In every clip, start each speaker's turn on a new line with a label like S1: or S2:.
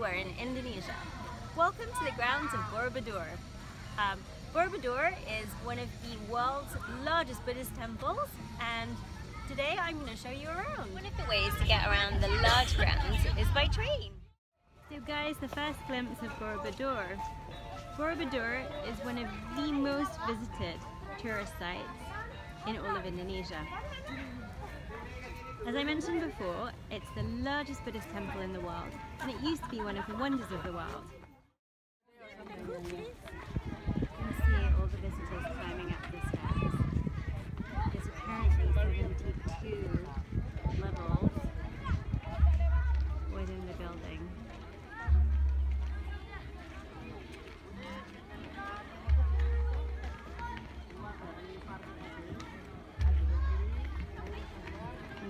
S1: we're in Indonesia. Welcome to the grounds of Borobudur. Um, Borobudur is one of the world's largest Buddhist temples and today I'm going to show you around. One of the ways to get around the large grounds is by train. So guys, the first glimpse of Borobudur. Borobudur is one of the most visited tourist sites in all of Indonesia. As I mentioned before, it's the largest Buddhist temple in the world and it used to be one of the wonders of the world.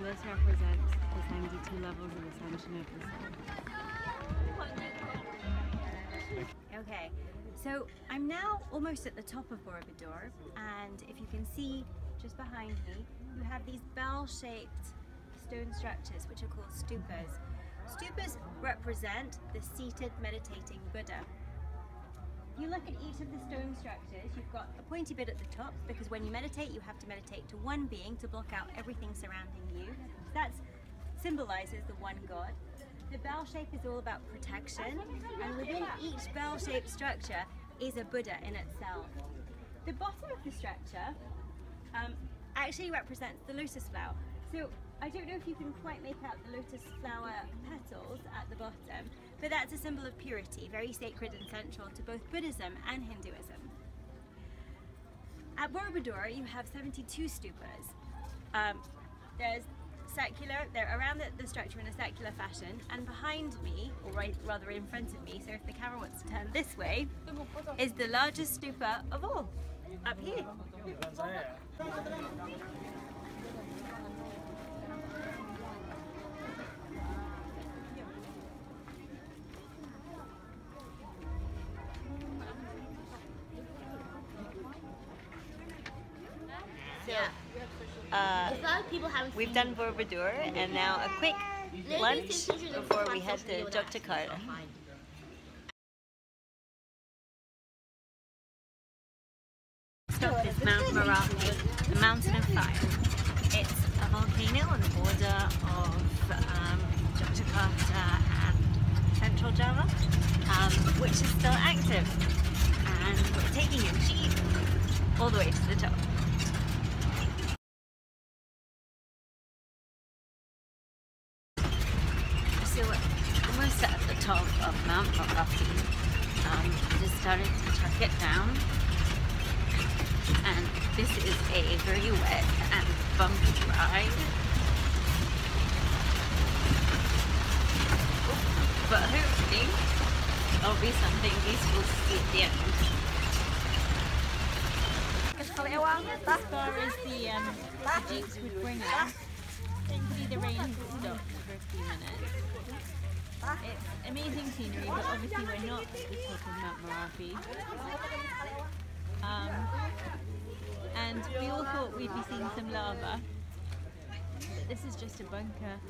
S1: This represents the 72 levels of ascension of the soul. Okay, so I'm now almost at the top of Borobudur and if you can see just behind me, you have these bell-shaped stone structures which are called stupas. Stupas represent the seated meditating Buddha. You look at each of the stone structures, you've got a pointy bit at the top because when you meditate, you have to meditate to one being to block out everything surrounding you. That symbolizes the one God. The bell shape is all about protection, and within each bell-shaped structure is a Buddha in itself. The bottom of the structure um, actually represents the lotus flower. So I don't know if you can quite make out the lotus flower petals at the bottom, but that's a symbol of purity, very sacred and central to both Buddhism and Hinduism. At Borobudur, you have 72 stupas. Um, there's circular, they're around the, the, structure in a circular fashion, and behind me, or right, rather in front of me, so if the camera wants to turn this way, is the largest stupa of all, up here. Uh, we've done Borobudur and now a quick lunch before we head to Yogyakarta. Stop is Mount Merapi, the mountain of fire. It's a volcano on the border of um, Yogyakarta and Central Java, um, which is still active. And we're taking a jeep all the way to the top. So we're almost at the top of Mount Merapi. Um, just started to track it down. And this is a very wet bumpy ride. But hopefully there'll be something useful to see at the end. As far as the, um, the jeeps would bring us, thankfully the rain stopped for a few minutes. It's amazing scenery, but obviously we're not at the top of Mount Merapi. Um, and we all thought we'd be seeing some lava, but this is just a bunker.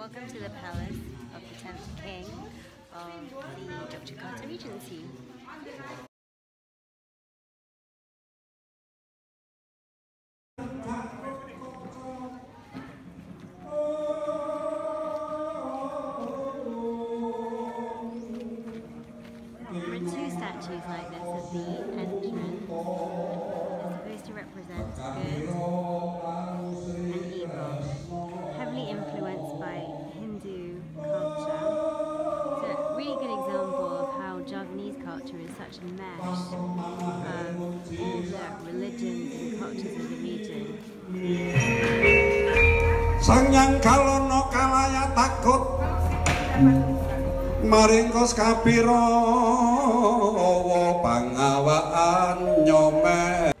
S1: Welcome to the palace of the 10th king of the Yogyakarta Regency. There are two statues like this at the entrance. They're supposed to represent good that mess uh, of all that religion and culture that meeting.
S2: Sang kalono kalaya takut Maringkos kapiro Pangawaan nyomet